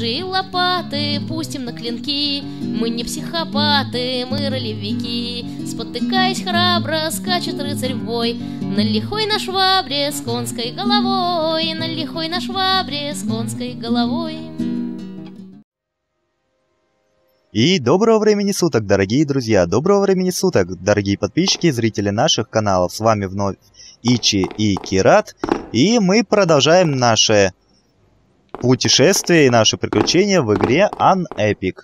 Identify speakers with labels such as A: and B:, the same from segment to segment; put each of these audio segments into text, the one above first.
A: ножи и лопаты пустим на клинки. Мы не психопаты, мы ролевики. Спотыкаясь храбро, скачет рыцарь в бой. На лихой на швабре с конской головой, на лихой на швабре с конской головой.
B: И доброго времени суток, дорогие друзья, доброго времени суток, дорогие подписчики и зрители наших каналов. С вами вновь Ичи и Кират, и мы продолжаем наше путешествие и наши приключения в игре Unepic.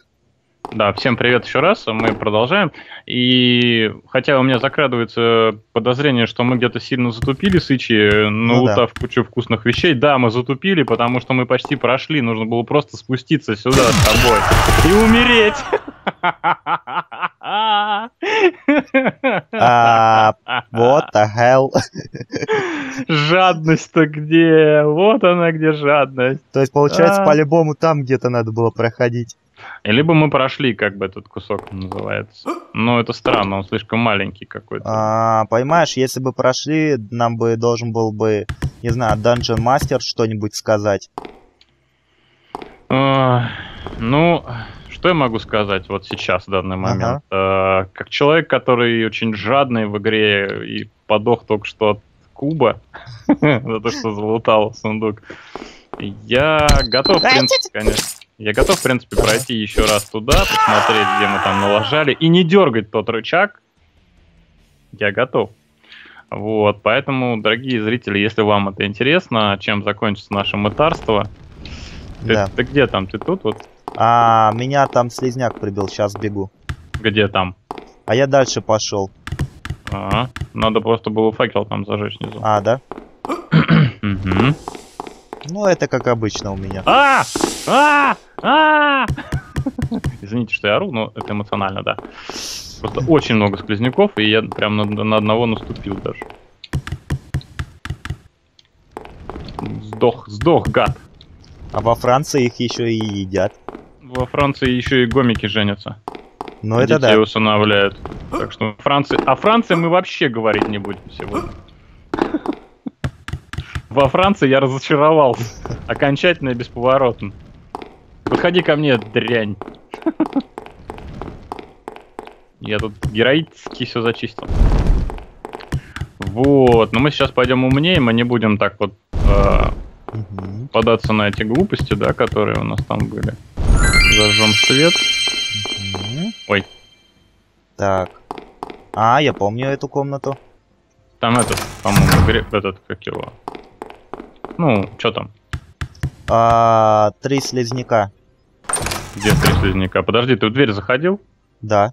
C: Да, всем привет еще раз, мы продолжаем. И хотя у меня закрадывается подозрение, что мы где-то сильно затупили с Ичи, налутав ну, да. кучу вкусных вещей, да, мы затупили, потому что мы почти прошли, нужно было просто спуститься сюда с тобой и умереть.
B: What the hell?
C: Жадность-то где? Вот она где жадность.
B: То есть, получается, а. по-любому там где-то надо было проходить.
C: Либо мы прошли, как бы этот кусок называется. Но это странно, он слишком маленький какой-то.
B: А, понимаешь, если бы прошли, нам бы должен был бы, не знаю, Dungeon Master что-нибудь сказать.
C: А, ну, что я могу сказать вот сейчас, в данный момент? Ага. А, как человек, который очень жадный в игре и подох только что от куба за то, что залутал сундук, я готов, в принципе, конечно. Я готов, в принципе, пройти еще раз туда, посмотреть, где мы там налажали, и не дергать тот рычаг. Я готов. Вот, поэтому, дорогие зрители, если вам это интересно, чем закончится наше мытарство, да. ты, ты где там? Ты тут вот?
B: А, меня там слизняк прибил, сейчас бегу.
C: Где там?
B: А я дальше пошел.
C: А, надо просто было факел там зажечь внизу.
B: А, да? Ну, это как обычно у меня.
C: А! А! А! Извините, что я ору, но это эмоционально, да. Просто очень много сквозняков, и я прям на, на одного наступил даже. Сдох, сдох, гад.
B: А во Франции их еще и едят.
C: Во Франции еще и гомики женятся.
B: Ну это да.
C: усыновляют. Так что Франции... О Франции мы вообще говорить не будем сегодня. Во Франции я разочаровался. Окончательно и бесповоротно. Подходи ко мне, дрянь. Я тут героически все зачистил. Вот, но мы сейчас пойдем умнее, мы не будем так вот э, угу. податься на эти глупости, да, которые у нас там были. Зажжем свет. Угу. Ой.
B: Так. А, я помню эту комнату.
C: Там этот, по-моему, этот, как его. Ну, что там?
B: А, три слизняка.
C: Где три слизняка? Подожди, ты в дверь заходил?
B: Да.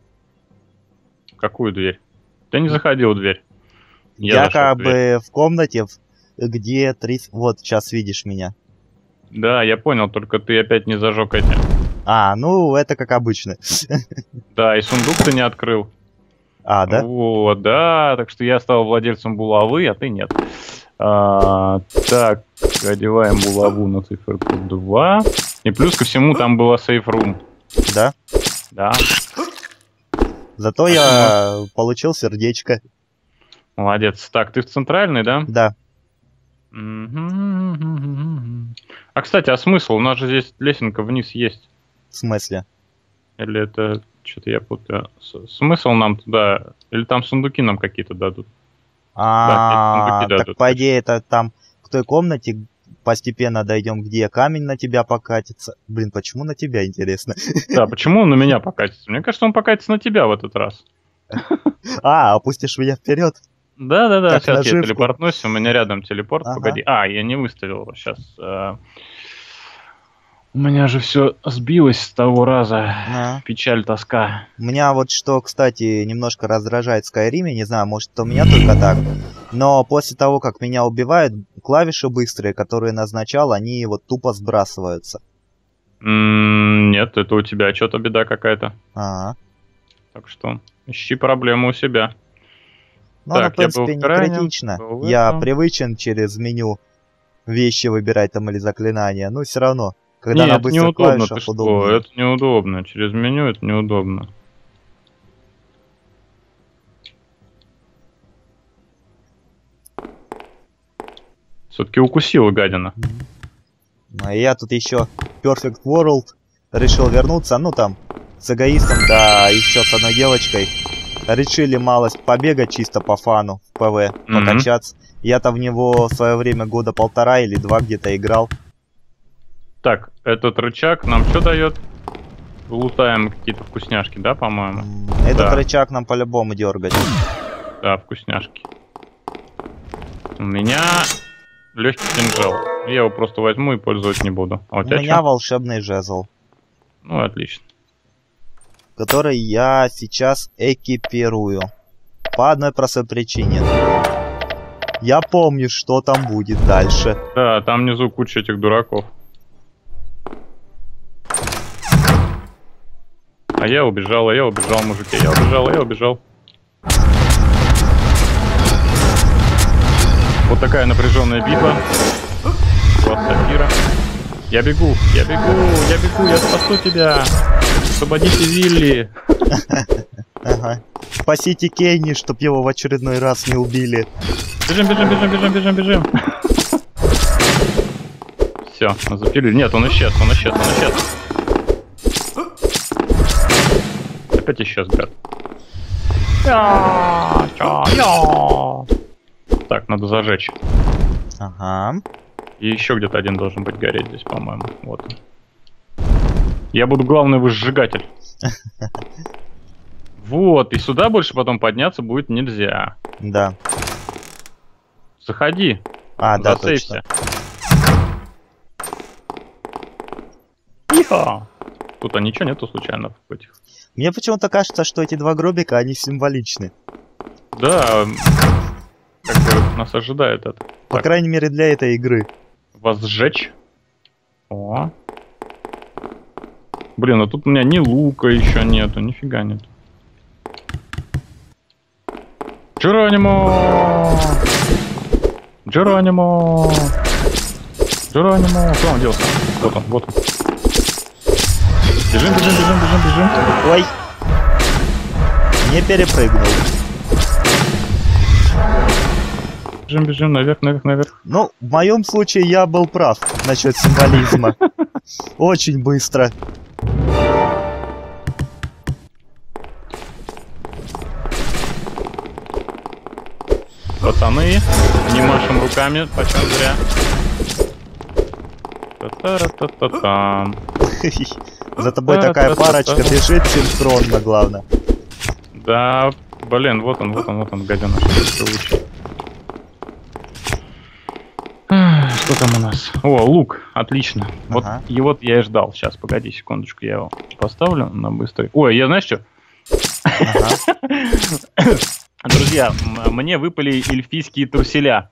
C: Какую дверь? Ты не заходил в дверь.
B: Я, я как бы в комнате, где три... Вот, сейчас видишь меня.
C: Да, я понял, только ты опять не зажег эти.
B: А, ну, это как обычно.
C: Да, и сундук ты не открыл.
B: А, да?
C: Вот, да, так что я стал владельцем булавы, а ты нет. А, так, одеваем булаву на циферку 2. И плюс ко всему там была сейф-рум.
B: Да?
C: Да.
B: Зато я получил сердечко.
C: Молодец. Так, ты в центральной, да?
B: Да.
C: А, кстати, а смысл? У нас же здесь лесенка вниз есть.
B: В смысле?
C: Или это... Что-то я путаю. Смысл нам туда... Или там сундуки нам какие-то дадут?
B: А, так по идее это там в той комнате постепенно дойдем, где камень на тебя покатится. Блин, почему на тебя, интересно?
C: Да, почему он на меня покатится? Мне кажется, он покатится на тебя в этот раз.
B: А, опустишь меня вперед?
C: Да, да, да. Сейчас я телепортнусь. У меня рядом телепорт. Погоди. А, я не выставил сейчас. У меня же все сбилось с того раза. А. Печаль, тоска.
B: Меня вот что, кстати, немножко раздражает в Skyrim, не знаю, может это у меня только так, но после того, как меня убивают, клавиши быстрые, которые назначал, они вот тупо сбрасываются.
C: Нет, это у тебя что-то беда какая-то.
B: Ага.
C: Так что ищи проблему у себя.
B: Ну, так, она, в принципе, не крайнем, критично. Я привычен через меню вещи выбирать там или заклинания, но все равно.
C: Когда Нет, это неудобно, ты что, это неудобно. Через меню это неудобно. Все-таки укусила гадина.
B: А я тут еще Perfect World, решил вернуться, ну там, с эгоистом, да, еще с одной девочкой. Решили малость побегать чисто по фану в ПВ,
C: Мгм.
B: покачаться. Я-то в него в свое время года полтора или два где-то играл.
C: Так, этот рычаг нам что дает? Лутаем какие-то вкусняшки, да, по-моему?
B: Этот
C: Да.
B: рычаг нам по-любому дергать.
C: Да, вкусняшки. У меня легкий кинжал. Я его просто возьму и пользоваться не буду. А у
B: У
C: тебя
B: меня
C: чё?
B: волшебный жезл,
C: Ну, отлично.
B: который я сейчас экипирую. По одной простой причине. Я помню, что там будет дальше.
C: Да, там внизу куча этих дураков. А я убежал, а я убежал, мужики, я убежал, а я убежал. Вот такая напряженная битва. Вот Сафира. Я бегу, я бегу, я бегу, я спасу тебя. Освободите Вилли.
B: Ага. Спасите Кенни, чтоб его в очередной раз не убили.
C: Бежим, бежим, бежим, бежим, бежим, бежим. Все, запилили. Нет, он исчез, он исчез, он исчез. Опять исчез, гад. Так, надо зажечь.
B: Ага.
C: И еще где-то один должен быть гореть здесь, по-моему. Вот он. Я буду главный выжигатель. Вот, и сюда больше потом подняться будет нельзя.
B: Да.
C: Заходи.
B: А, да, точно.
C: Иха. Тут а ничего нету случайно в этих.
B: Мне почему-то кажется, что эти два гробика, они символичны.
C: Да, как бы нас ожидает это.
B: По
C: Так.
B: крайней мере, для этой игры.
C: Вас сжечь. О. Блин, а тут у меня ни лука еще нету, нифига нет. Джеронимо! Джеронимо! Джеронимо! Куда он делся? Вот он, вот он. Бежим, бежим, бежим, бежим, бежим.
B: Ой! Не перепрыгнул.
C: Бежим, бежим, наверх, наверх, наверх.
B: Ну, в моем случае я был прав насчет символизма. Очень быстро.
C: Пацаны, не машем руками, почем зря. Та-та-ра-та-та-там.
B: За тобой такая парочка бежит синхронно, главное.
C: Да, блин, вот он, вот он, вот он. Ах, Что там у нас? О, лук, отлично. Вот
B: Ага.
C: вот я и ждал. Сейчас, погоди секундочку, я его поставлю на быстрый. Ой, я знаешь что?
B: Ага.
C: Друзья, мне выпали эльфийские труселя.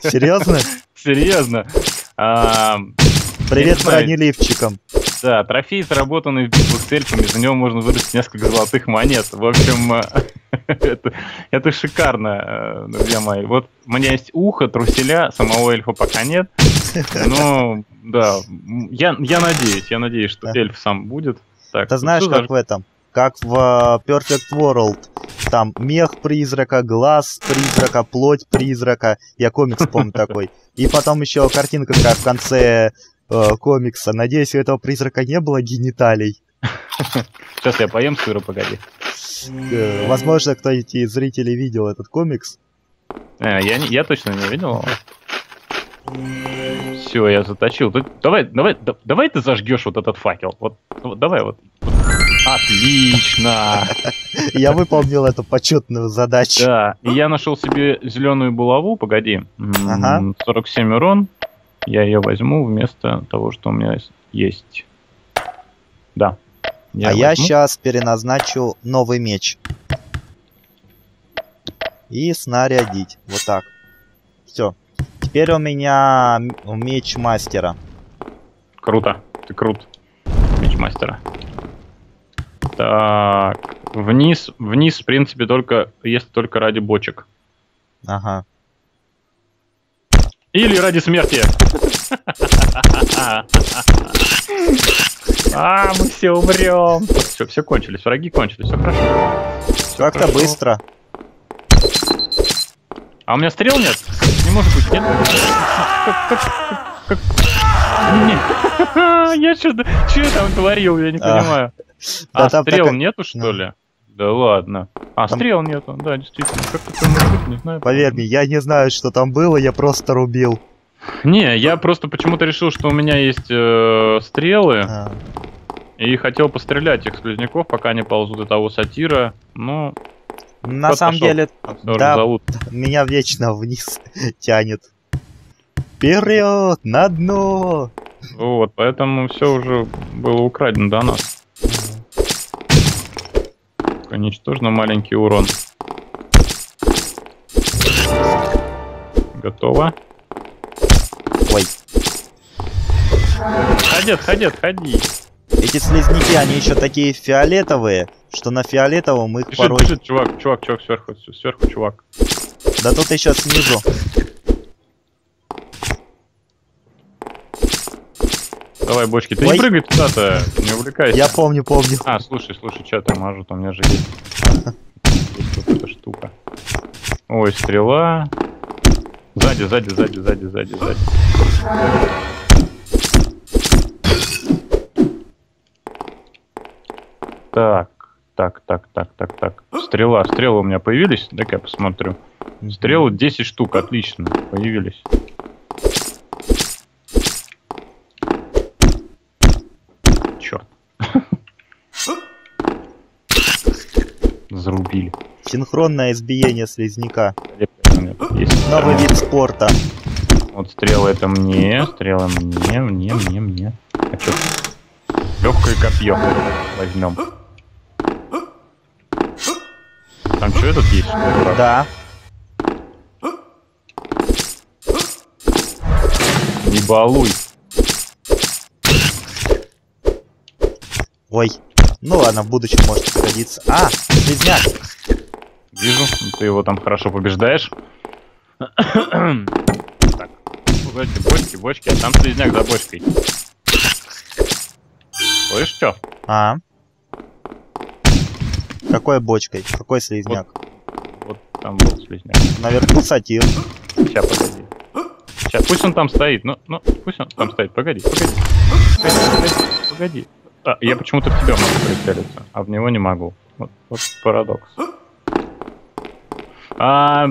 B: Серьезно?
C: Серьезно. А,
B: Привет бронеливчикам.
C: Да, трофей, заработанный в битвах с эльфами, за него можно выручить несколько золотых монет. В общем, э, это, это шикарно, э, друзья мои. Вот у меня есть ухо, труселя, самого эльфа пока нет. Но, да, м, я, я надеюсь, я надеюсь, что
B: Да.
C: эльф сам будет. Так,
B: Ты знаешь,
C: что за-
B: как в этом? Как в э, Perfect World. Там мех призрака, глаз призрака, плоть призрака. Я комикс помню такой. И потом еще картинка такая в конце э, комикса. Надеюсь, у этого призрака не было гениталий.
C: Сейчас я поем сыра, погоди.
B: Э, Возможно, кто-нибудь из зрителей видел этот комикс.
C: Э, я, я точно не видел. Все, я заточил. Давай, давай, да- давай ты зажгешь вот этот факел. Вот, давай вот. Отлично.
B: Я выполнил эту почетную задачу.
C: Да, и я нашел себе зеленую булаву, погоди.
B: Ага.
C: 47 урон. Я ее возьму вместо того, что у меня есть. Да.
B: а я сейчас переназначу новый меч. И снарядить. Вот так. Все. Теперь у меня меч мастера.
C: Круто. Ты крут. Меч мастера. Так. Вниз, вниз, в принципе, только, если только ради бочек.
B: Ага.
C: Или ради смерти. А, мы все умрем. Все, все кончились, враги кончились, все хорошо.
B: Как-то быстро.
C: А у меня стрел нет? Не может быть, нет? Как, Я что-то... Что я там творил, я не
B: А.
C: понимаю. А стрел нету, что
B: Ну.
C: ли? Да ладно. А,
B: Там-
C: стрел нету, да, действительно. Как это может быть, не знаю.
B: Поверь мне, я не знаю, что там было, я просто рубил.
C: Не, я просто почему-то решил, что у меня есть э, стрелы,
B: А,
C: и хотел пострелять этих слизняков, пока они ползут до того сатира. Ну,
B: На самом деле, Да.
C: зовут.
B: меня вечно вниз тянет. Вперед, на дно!
C: Вот, поэтому все уже было украдено до нас. Такой Ничтожно маленький урон. Готово.
B: Ой,
C: Отходи, отходи, отходи.
B: эти слизняки, они еще такие фиолетовые, что на фиолетовом их
C: Бежит,
B: порой...
C: бежит, чувак, чувак, чувак, сверху, сверху, чувак.
B: Да тут еще снизу.
C: Давай, бочки, ты
B: Ой.
C: не прыгай туда-то, не увлекайся.
B: Я помню, помню.
C: А, слушай, слушай, что я мажут, у меня же есть. Есть вот эта штука. Ой, стрела. Сзади, сзади, сзади, сзади, сзади, сзади. Так, так, так, так, так, так. Стрела, стрелы у меня появились? Дай-ка я посмотрю. Стрелы 10 штук, отлично, появились. Зарубили.
B: Синхронное избиение слизняка. Новый вид спорта.
C: Вот стрелы это мне, стрелы мне, мне, мне, мне. А? Легкое копье возьмем. Там что этот есть?
B: Да.
C: Не балуй.
B: Ой. Ну ладно, в будущем может пригодиться. А, слизняк.
C: Вижу, ты его там хорошо побеждаешь. так, погодите, бочки, бочки, а там слизняк за бочкой. Слышь, что?
B: А. Какой бочкой? Какой слизняк?
C: Вот там был слизняк.
B: Наверху сатир.
C: Сейчас, погоди. Сейчас, пусть он там стоит. Ну, ну, пусть он там стоит. Погоди, погоди. Погоди, погоди, погоди. А, я почему-то в тебя могу прицелиться, а в него не могу. Вот, вот парадокс. А,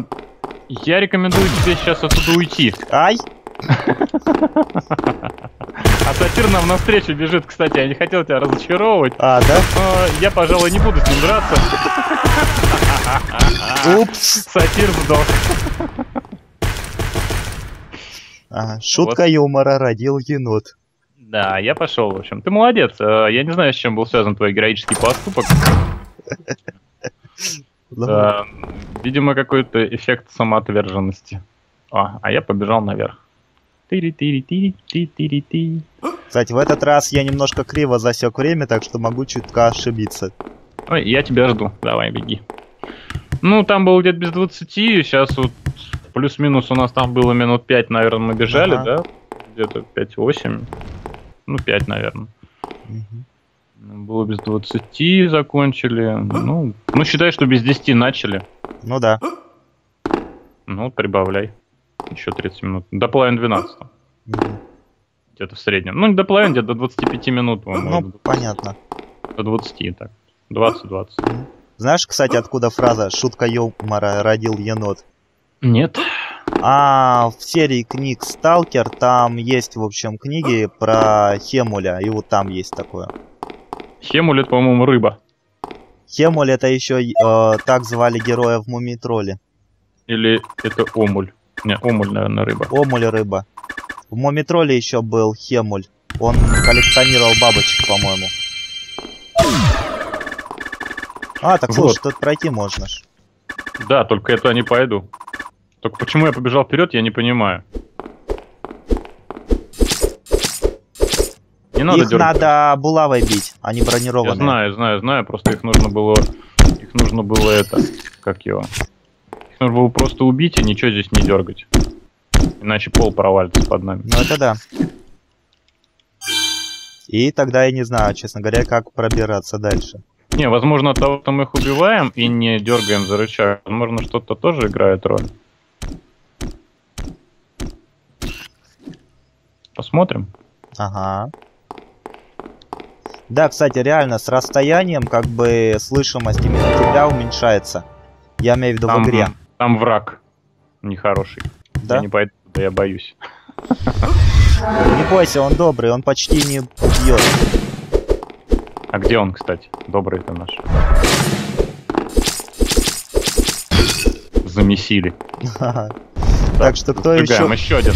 C: я рекомендую тебе сейчас оттуда уйти.
B: Ай!
C: А сатир нам навстречу бежит, кстати. Я не хотел тебя разочаровывать.
B: А, да?
C: Но я, пожалуй, не буду с ним драться.
B: Упс.
C: Сатир сдох.
B: Ага, Шутка юмора родил енот.
C: Да, я пошел, в общем. Ты молодец. Э, Я не знаю, с чем был связан твой героический поступок. Э, Видимо, какой-то эффект самоотверженности. А, а я побежал наверх.
B: Кстати, в этот раз я немножко криво засек время, так что могу чутка ошибиться.
C: Ой, я тебя жду. Давай, беги. Ну, там было где-то без 20, сейчас вот плюс-минус у нас там было минут 5, наверное, мы бежали,
B: Ага.
C: да? Где-то 5-8. Ну, 5, наверное.
B: Мгм.
C: Было без 20, закончили. Ну, ну, считай, что без 10 начали.
B: Ну да.
C: Ну, прибавляй. Еще 30 минут. До половины 12.
B: Мгм.
C: Где-то в среднем. Ну, не до половины, где-то до 25 минут.
B: Ну,
C: до-
B: понятно.
C: До 20, так. 20-20.
B: Знаешь, кстати, откуда фраза «шутка юмора родил енот»?
C: Нет.
B: А в серии книг «Сталкер» там есть, в общем, книги про Хемуля, и вот там есть такое.
C: Хемулет, по-моему, рыба.
B: Хемуль это еще э, так звали героя в Мумитроле.
C: Или это омуль. Не, омуль, наверное, рыба.
B: Омуль рыба. В Мумитроле еще был Хемуль. Он коллекционировал бабочек, по-моему. А, так слушай,
C: Вот.
B: тут пройти можно ж.
C: Да, только я туда не пойду. Только почему я побежал вперед, я не понимаю. Не надо
B: Их
C: дергать.
B: надо булавой бить, они
C: Я
B: бронированные.
C: знаю, знаю, знаю, просто их нужно было... Их нужно было это... Как его? Их нужно было просто убить и ничего здесь не дергать. Иначе пол провалится под нами.
B: Ну это да. И тогда я не знаю, честно говоря, как пробираться дальше.
C: Не, возможно, от того, что мы их убиваем и не дергаем за рычаг, возможно, что-то тоже играет роль. Посмотрим.
B: Ага. Да, кстати, реально, с расстоянием, как бы, слышимость именно тебя уменьшается. Я имею в виду
C: Там,
B: в игре.
C: там враг нехороший.
B: Да?
C: Я не пойду туда, я боюсь.
B: Не бойся, он добрый, он почти не бьет.
C: А где он, кстати? Добрый это наш. Замесили.
B: Так что кто еще...
C: еще один.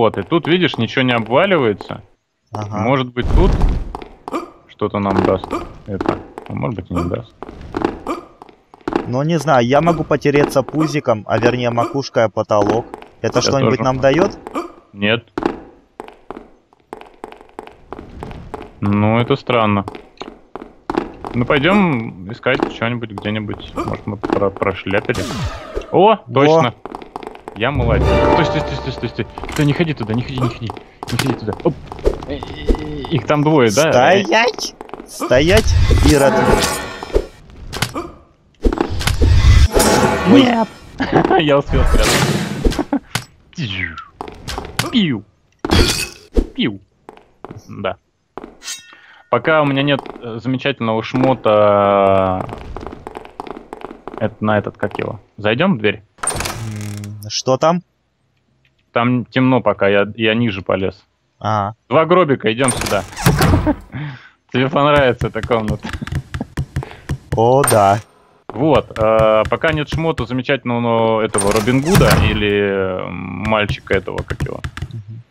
C: Вот, и тут, видишь, ничего не обваливается.
B: Ага.
C: Может быть, тут что-то нам даст. Это. А может быть, и не даст.
B: Ну, не знаю, я могу потереться пузиком, а вернее макушкой о потолок. Это что-нибудь нам дает?
C: Нет. Ну, это странно. Ну, пойдем искать что-нибудь где-нибудь. Может, мы про прошляпили. О, точно. Я молодец. Стой, стой, стой, стой, стой, стой. Стой, не ходи туда, не ходи, не ходи. Не ходи туда. Оп. Их там двое, да?
B: Стоять! Стоять, Ирод. Ой,
C: Я успел спрятаться. Пиу. Пиу. Да. Пока у меня нет э, замечательного шмота... Это на этот, как его? Зайдем в дверь?
B: Что там?
C: Там темно пока, я, я ниже полез.
B: А,
C: Два гробика, идем сюда. Тебе понравится эта комната.
B: о, да.
C: Вот, э, пока нет шмота замечательного но, этого Робин Гуда или э, мальчика этого, как его,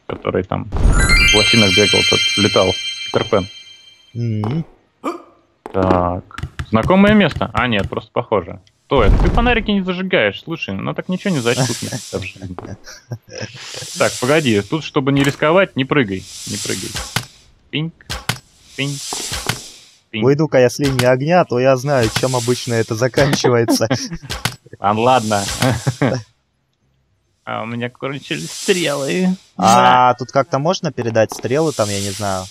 C: который там в лосинах бегал, тот летал, Питер Пен.
B: М,
C: Так, знакомое место? А, нет, просто похоже. Что это? Ты фонарики не зажигаешь, слушай, ну так ничего не зачтут. Так, погоди, тут, чтобы не рисковать, не прыгай, не прыгай. Пинк, пинк, пинк.
B: Выйду-ка я с линии огня, то я знаю, чем обычно это заканчивается.
C: А, ладно. А у меня кончились стрелы.
B: А тут как-то можно передать стрелы там, я не знаю.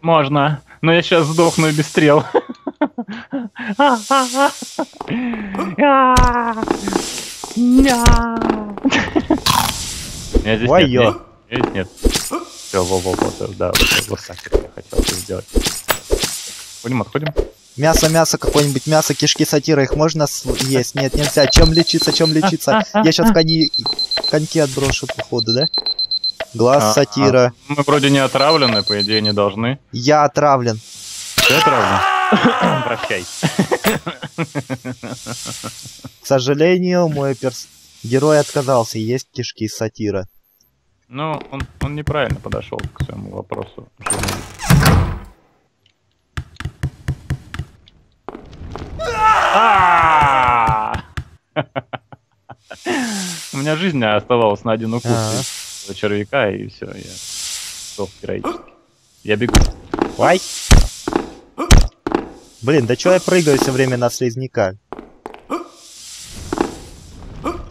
C: Можно, но я сейчас сдохну без стрел. Я здесь
B: Ой,
C: нет, здесь нет. Все, во, во, во, да, вот, так я хотел сделать. Ходим, отходим.
B: Мясо, мясо, какое-нибудь мясо, кишки сатира, их можно с- есть? Нет, нельзя. Чем лечиться, чем лечиться? Я сейчас кони... коньки отброшу, походу, да? Глаз
C: А,
B: сатира.
C: Мы вроде не отравлены, по идее не должны.
B: Я отравлен.
C: Ты отравлен? Прощай.
B: К сожалению, мой перс... герой отказался есть кишки сатира.
C: Ну, он, он неправильно подошел к своему вопросу. А! У меня жизнь оставалась на один укус из червяка, и все, я сдох героически. Я бегу.
B: Ай! Блин, да чё я прыгаю все время на слизняка?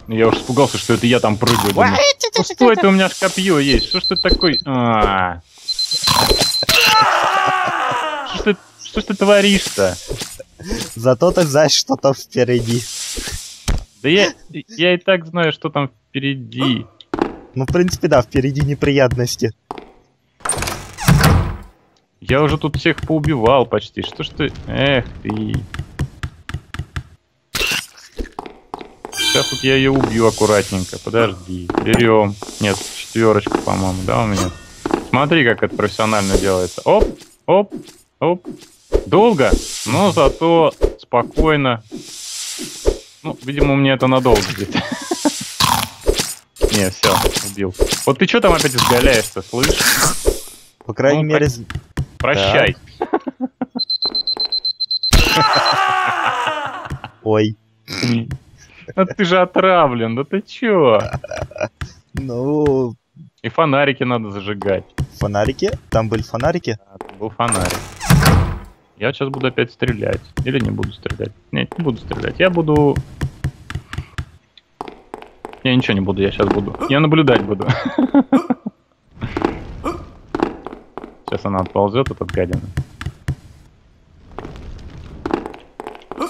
C: Я уж испугался, что это я там прыгаю. Думаю, «Ну что это у меня ж копье есть? Что ж ты такой? А. Что ж ты, что ж ты творишь-то?
B: Зато ты знаешь, что там впереди.
C: Да я, я и так знаю, что там впереди.
B: Ну, в принципе, да, впереди неприятности.
C: Я уже тут всех поубивал почти. Что ж ты... Эх ты. Сейчас вот я ее убью аккуратненько. Подожди. Берем. Нет, четверочка, по-моему, да, у меня? Смотри, как это профессионально делается. Оп, оп, оп. Долго, но зато спокойно. Ну, видимо, меня это надолго где-то. Не, все, убил. Вот ты что там опять изгаляешься, слышь?
B: По крайней
C: Ну,
B: мере,
C: Прощай.
B: ой.
C: А ты же отравлен, да ты чё?
B: Ну,
C: И фонарики надо зажигать.
B: фонарики. Там были фонарики.
C: Там был фонарик. Я сейчас буду опять стрелять. Или не буду стрелять. Нет, не буду стрелять. Я буду... Я ничего не буду, я сейчас буду. Я наблюдать буду. Сейчас она отползет, этот гадина. Ну,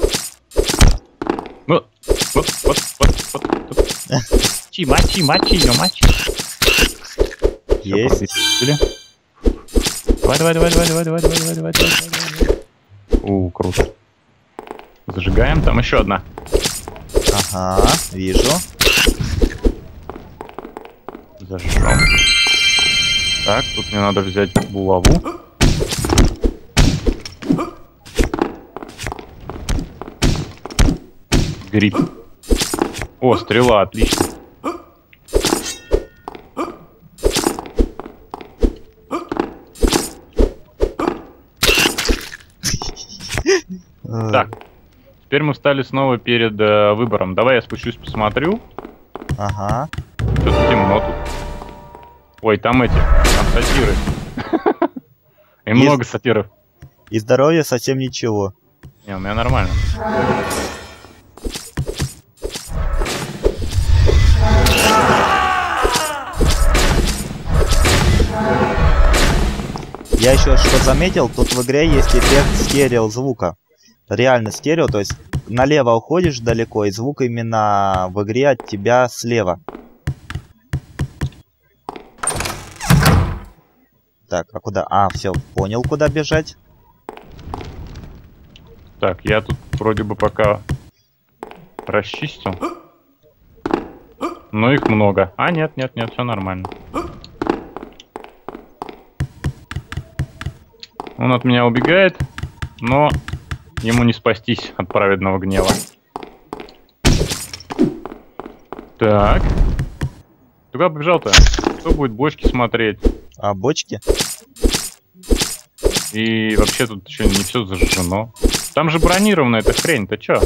C: вот, вот, вот, вот, вот. мочи, мочи, мочи ее, мочи.
B: Есть.
C: давай, давай, давай, давай, давай, давай, давай, давай, давай, давай. У, круто. Зажигаем, там еще одна.
B: Ага, вижу.
C: Зажжем. Так, тут мне надо взять булаву. Гриб. О, стрела, отлично.
B: Э,
C: Так. Теперь мы встали снова перед э, выбором. Давай я спущусь, посмотрю.
B: Ага.
C: Что-то темно тут. Ой, там эти, там сатиры. И много сатиров.
B: И здоровье совсем ничего.
C: Не, у меня нормально.
B: Я еще что заметил, тут в игре есть эффект стерео звука. Реально стерео, то есть налево уходишь далеко, и звук именно в игре от тебя слева. Так, а куда? А, все, понял, куда бежать.
C: Так, я тут вроде бы пока расчистил. Но их много. А, нет, нет, нет, все нормально. Он от меня убегает, но ему не спастись от праведного гнева. Так. Куда побежал-то? Кто будет бочки смотреть?
B: А бочки?
C: И вообще тут еще не все зажжено. Там же бронированная эта хрень, ты чё?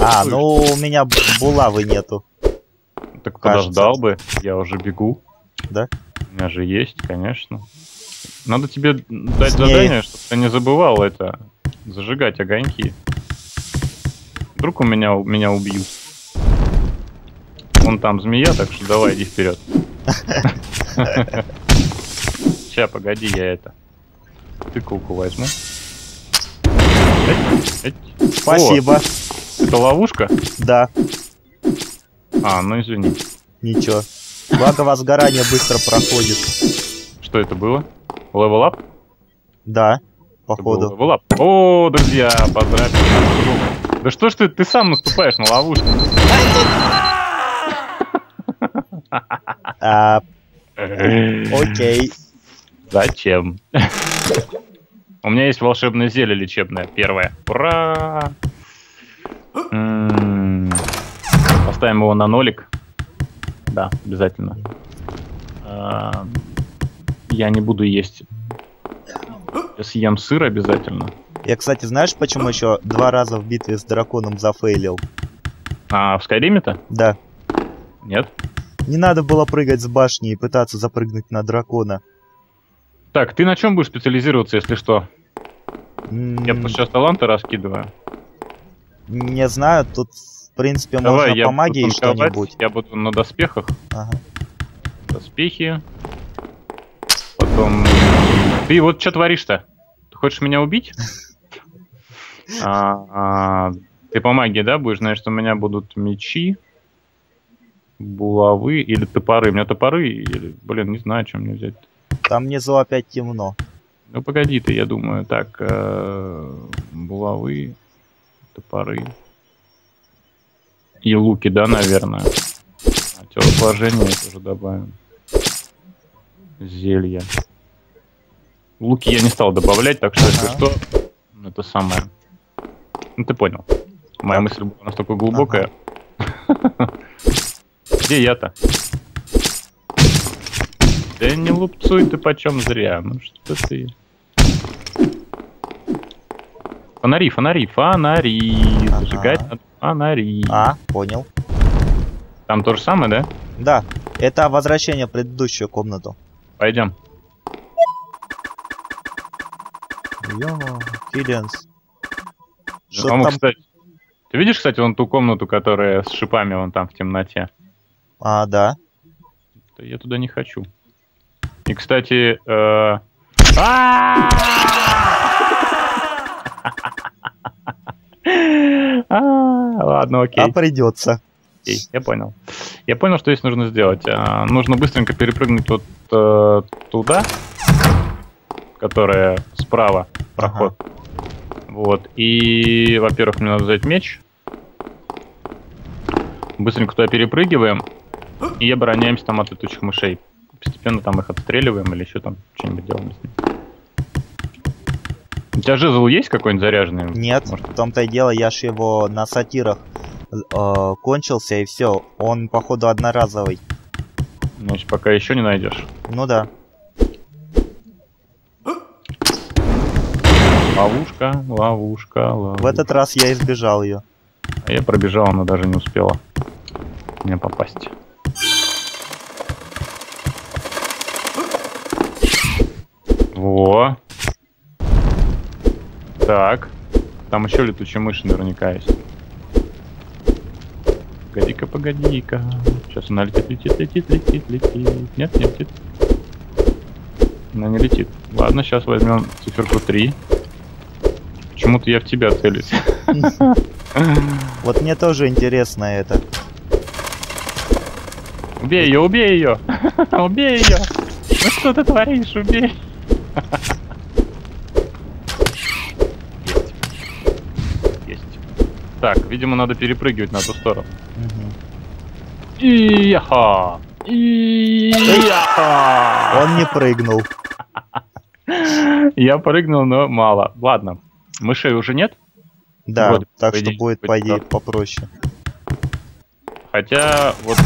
B: А, ну у меня булавы нету.
C: Так
B: кажется.
C: подождал бы, я уже бегу.
B: Да?
C: У меня же есть, конечно. Надо тебе дать
B: С ней-
C: задание, чтобы ты не забывал это. Зажигать огоньки. Вдруг у меня, меня убьют. Вон там змея, так что давай, иди вперед. Сейчас, погоди, я это. Тыкалку возьму. Эть, эть.
B: Спасибо.
C: О, это ловушка?
B: Да,
C: А, ну извини.
B: ничего. Благо возгорание быстро проходит.
C: Что это было? Up?
B: Да, походу.
C: up. О, друзья, поздравьте группу. Да что ж ты, ты сам наступаешь на ловушку?
B: А, окей.
C: Зачем? У меня есть волшебное зелье лечебное. Первое. Ура! Поставим его на нолик. Да, обязательно. А, Я не буду есть. Я съем сыр обязательно.
B: Я, кстати, знаешь, почему еще два раза в битве с драконом зафейлил?
C: А в Скайриме-то?
B: Да.
C: Нет?
B: Не надо было прыгать с башни и пытаться запрыгнуть на дракона.
C: Так, ты на чем будешь специализироваться, если что? Я просто сейчас таланты раскидываю.
B: Не знаю, тут, в принципе,
C: Давай,
B: можно по магии что-нибудь.
C: Я буду на доспехах.
B: Ага.
C: Доспехи. Потом... Ты вот что творишь-то? Ты хочешь меня убить? А, а, ты по магии, да, будешь? Знаешь, что у меня будут мечи, булавы или топоры. У меня топоры или... Блин, не знаю, чем мне взять.
B: Там внизу опять темно.
C: Ну погоди ты, я думаю. Так, э, булавы, топоры. И луки, да, наверное. А телосложение тоже добавим. Зелья. Луки я не стал добавлять, так что, если
B: Ага.
C: что, это самое. Ну ты понял. Моя мысль была настолько глубокая. Где я-то? Да не лупцуй ты почем зря. Ну что ты... Фонари, фонари, фонари.
B: Ага.
C: Зажигать надо фонари.
B: А, понял.
C: Там то же самое, да?
B: Да, это возвращение в предыдущую комнату.
C: Пойдем.
B: Ё, Киллианс. Что
C: Маму,
B: там?
C: кстати. Ты видишь, кстати, вон ту комнату, которая с шипами вон там в темноте?
B: А. Да
C: Я туда не хочу. И, кстати, э, а! А, Ладно,
B: А
C: окей.
B: придется.
C: Окей, я понял. Я понял, что здесь нужно сделать. А, нужно быстренько перепрыгнуть вот э, туда, которая справа, проход. Вот. И, во-первых, мне надо взять меч. Быстренько туда перепрыгиваем. И обороняемся там от летучих мышей. Постепенно там их отстреливаем или еще там что-нибудь делаем с ними. У тебя жезл есть какой-нибудь заряженный?
B: Нет, Может? в том-то и дело, я ж его на сатирах э, кончился и все. Он, походу, одноразовый.
C: Значит, пока еще не найдешь.
B: Ну да.
C: Ловушка, ловушка, ловушка.
B: В этот раз я избежал ее.
C: А я пробежал, она даже не успела меня попасть. Во. Так. Там еще летучие мыши наверняка есть. Погоди-ка, погоди-ка. Сейчас она летит, летит, летит, летит, летит. Нет, не летит. Она не летит. Ладно, сейчас возьмем циферку 3. Почему-то я в тебя целюсь.
B: Вот мне тоже интересно это.
C: Убей ее, убей ее! Убей ее! Ну что ты творишь, убей! Есть. Есть. Так, видимо, надо перепрыгивать на ту сторону. И-яха! И-яха!
B: Он не прыгнул.
C: Я прыгнул, но мало. Ладно. Мышей уже нет?
B: Да, вот, так что будет, по идее, попроще.
C: Хотя, вот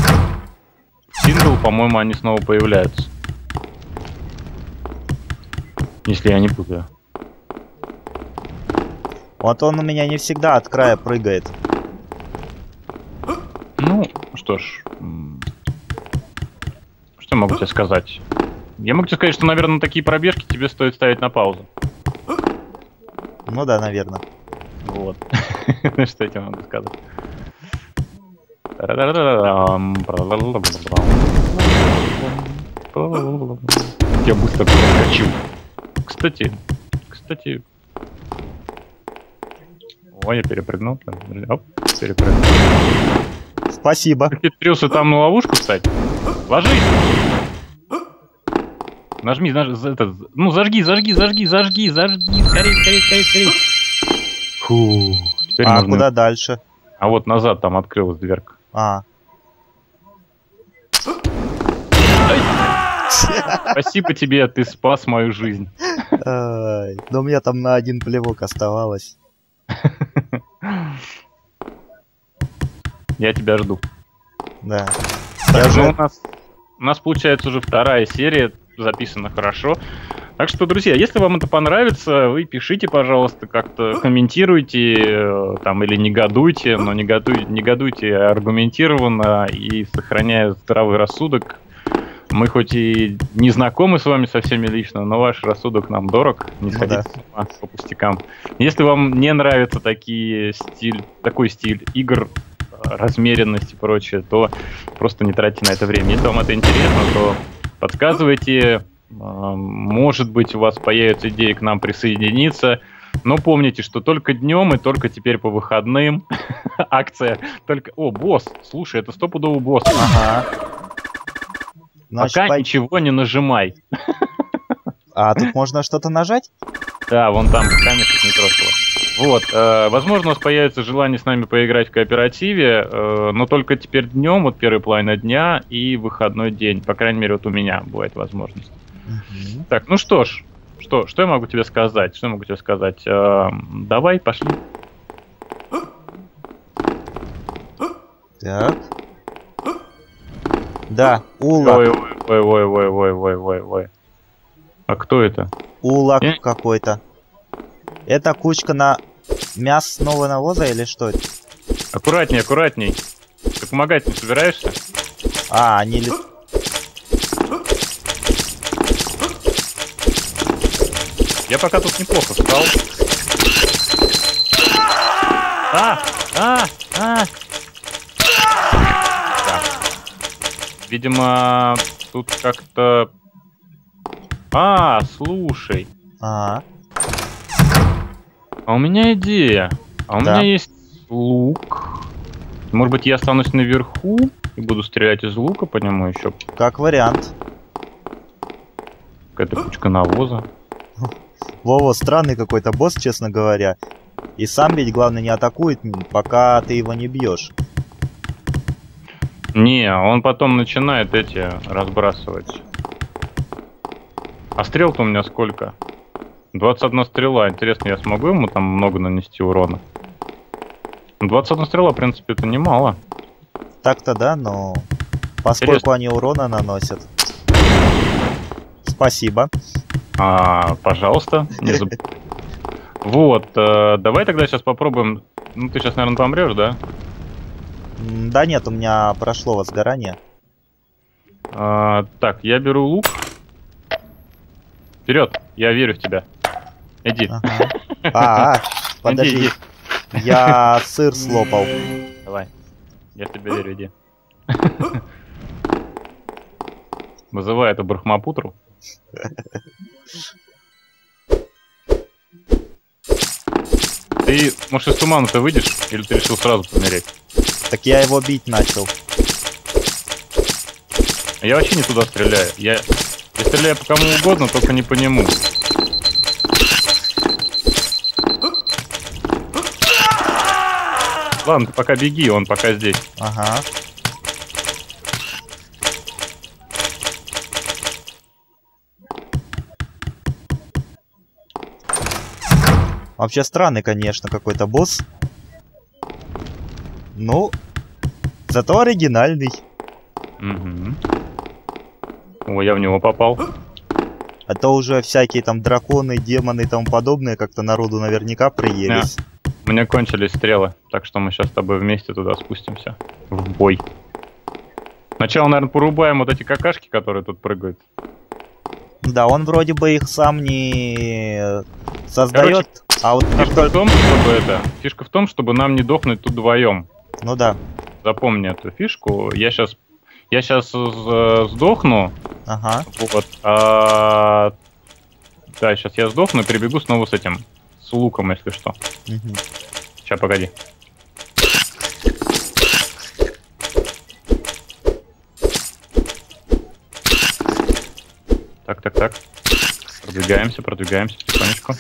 C: сингл, по-моему, они снова появляются. Если я не путаю.
B: Вот он у меня не всегда от края прыгает.
C: Ну, что ж. Что могу тебе сказать? Я могу тебе сказать, что, наверное, такие пробежки тебе стоит ставить на паузу.
B: Ну да, наверное.
C: Вот. Что я тебе могу сказать? Я быстро проскочил. Кстати, кстати... О, я перепрыгнул. Оп, перепрыгнул.
B: Спасибо.
C: Хитрился там на ловушку встать. Ложись! Нажми, наж... это, ну зажги, зажги, зажги, зажги, зажги, скорей, скорей, скорей, скорей.
B: Фу. Теперь а можно... куда дальше?
C: А вот назад там открылась дверка.
B: А.
C: Спасибо тебе, ты спас мою жизнь.
B: Но у меня там на один плевок оставалось.
C: Я тебя жду.
B: Да.
C: Так, ну, у, нас, у нас получается уже вторая серия, записана хорошо. Так что, друзья, если вам это понравится, вы пишите, пожалуйста, как-то комментируйте э, там или негодуйте, но негодуйте, негодуйте аргументированно и сохраняя здравый рассудок. Мы хоть и не знакомы с вами со всеми лично, но ваш рассудок нам дорог, не сходите ну, да. с ума по пустякам. Если вам не нравится такие стиль, такой стиль игр, размеренность и прочее, то просто не тратьте на это время. Если вам это интересно, то подсказывайте. А, может быть, у вас появится идея к нам присоединиться. Но помните, что только днем и только теперь по выходным акция. Только. О, босс! Слушай, это стопудовый босс.
B: Ага.
C: Значит, Пока по... ничего не нажимай.
B: А тут можно что-то нажать?
C: Да, вон там камешек не трогало. Вот, э, возможно, у вас появится желание с нами поиграть в кооперативе, э, но только теперь днем, вот первый половина дня и выходной день. По крайней мере, вот у меня бывает возможность. Угу. Так, ну что ж, что, что я могу тебе сказать? Что я могу тебе сказать? Э, давай, пошли.
B: Так. Да, Улак.
C: Ой, ой, ой, ой, ой, ой, ой, ой. А кто это?
B: Улак э? какой-то. Это кучка на мясо нового навоза или что это?
C: Аккуратней, аккуратней. Ты помогать не собираешься?
B: А, они ли...
C: Я пока тут неплохо встал. А! А! А! Видимо, тут как-то... А, слушай.
B: А,
C: а у меня идея. А у да. меня есть лук. Может быть, я останусь наверху и буду стрелять из лука по нему еще?
B: Как вариант.
C: Какая-то кучка навоза.
B: Вова, странный какой-то босс, честно говоря. И сам ведь, главное, не атакует, пока ты его не бьешь.
C: Не, он потом начинает эти разбрасывать. А стрел-то у меня сколько? 21 стрела. Интересно, я смогу ему там много нанести урона? 21 стрела, в принципе, это немало.
B: Так-то да, но поскольку Интересно. они урона наносят. Спасибо.
C: А, пожалуйста, не забудь. Вот, э, давай тогда сейчас попробуем. Ну, ты сейчас, наверное, помрешь, да?
B: Да нет, у меня прошло возгорание.
C: А, так, я беру лук. Вперед, я верю в тебя. Иди.
B: Ага. А, подожди. Иди, иди. Я сыр слопал.
C: Давай. Я в тебя верю, иди. Вызывай эту брахмапутру. Ты, может, из тумана-то выйдешь? Или ты решил сразу помереть?
B: Так я его бить начал.
C: Я вообще не туда стреляю. Я, я стреляю по кому угодно, только не по нему. Ладно, ты пока беги, он пока здесь.
B: Ага. Вообще странный, конечно, какой-то босс. Ну, зато оригинальный.
C: Угу. О, я в него попал.
B: А то уже всякие там драконы, демоны и тому подобное как-то народу наверняка приелись.
C: Да. У меня кончились стрелы, так что мы сейчас с тобой вместе туда спустимся. В бой. Сначала, наверное, порубаем вот эти какашки, которые тут прыгают.
B: Да, он вроде бы их сам не создает. Короче,
C: а вот фишка только... в том, чтобы это. Фишка в том, чтобы нам не дохнуть тут вдвоем.
B: Ну да.
C: Запомни эту фишку. Я сейчас. Я сейчас сдохну.
B: Ага.
C: Вот. А... Да, сейчас я сдохну и перебегу снова с этим. С луком, если что. Угу. Сейчас, погоди. Так, так, так. Продвигаемся, продвигаемся потихонечку.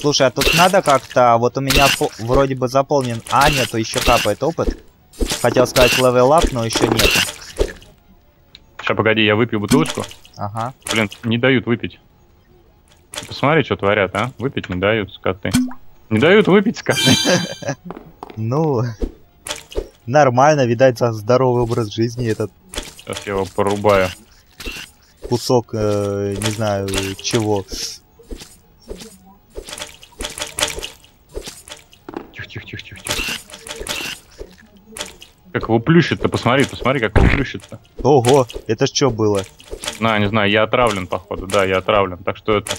B: Слушай, а тут надо как-то... Вот у меня вроде бы заполнен... А, нет, еще капает опыт. Хотел сказать up, но еще нет.
C: Сейчас, погоди, я выпью бутылочку.
B: Ага.
C: Блин, не дают выпить. Посмотри, что творят, а? Выпить не дают скоты. Не дают выпить скоты.
B: Ну, нормально, видать, за здоровый образ жизни этот.
C: Сейчас я его порубаю.
B: Кусок, э, не знаю, чего.
C: Как его плющит-то, посмотри, посмотри, как его плющит-то.
B: Ого, это что было?
C: На, не знаю, я отравлен, походу, да, я отравлен. Так что это...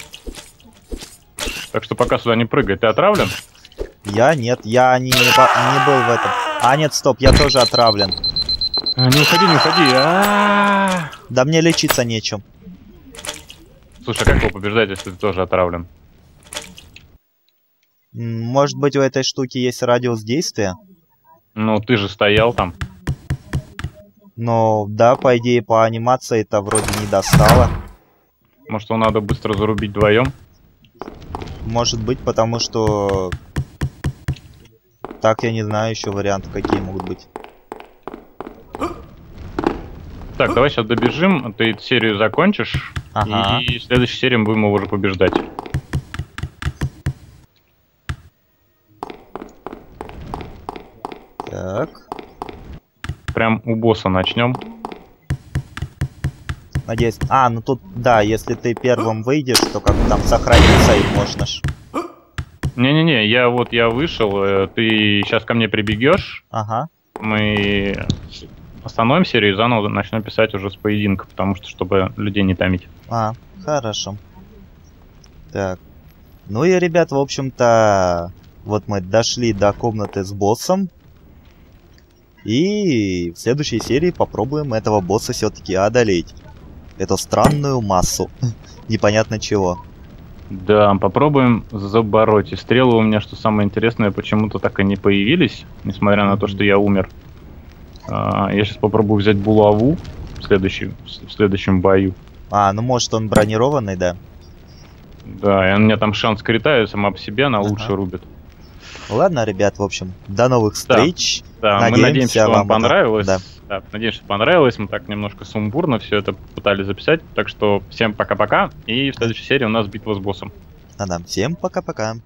C: Так что пока сюда не прыгай. Ты отравлен?
B: Я нет, я не, не был в этом. А, нет, стоп, я тоже отравлен.
C: А, не уходи, не уходи. А -а -а.
B: Да мне лечиться нечем.
C: Слушай, а как его побеждать, если ты тоже отравлен?
B: Может быть, у этой штуки есть радиус действия?
C: Ну, ты же стоял там.
B: Ну, да, по идее, по анимации это вроде не достало.
C: Может, его надо быстро зарубить вдвоем?
B: Может быть, потому что... Так, я не знаю еще вариантов, какие могут быть.
C: Так, давай сейчас добежим, ты серию закончишь, ага. и в следующей серии мы будем его уже побеждать.
B: Так.
C: Прям у босса начнем.
B: Надеюсь. А, ну тут, да, если ты первым выйдешь, то как там сохранить сейв можно ж.
C: Не-не-не, я вот я вышел, э, ты сейчас ко мне прибегешь.
B: Ага.
C: Мы остановим серию и заново начнем писать уже с поединка, потому что чтобы людей не томить.
B: А, хорошо. Так. Ну и, ребят, в общем-то, вот мы дошли до комнаты с боссом. И в следующей серии попробуем этого босса все-таки одолеть. Эту странную массу. Непонятно чего.
C: Да, попробуем забороть. И стрелы у меня, что самое интересное, почему-то так и не появились, несмотря на то, что я умер. А, я сейчас попробую взять булаву в, следующем, в следующем бою.
B: А, ну может он бронированный, да?
C: Да, и у меня там шанс крита, и сама по себе она ага. лучше рубит.
B: Ладно, ребят, в общем, до новых встреч.
C: Да, да надеемся, мы надеемся, что вам понравилось. Да. Да, надеюсь, что понравилось. Мы так немножко сумбурно все это пытались записать. Так что всем пока-пока. И в следующей серии у нас битва с боссом.
B: Да-да, всем пока-пока.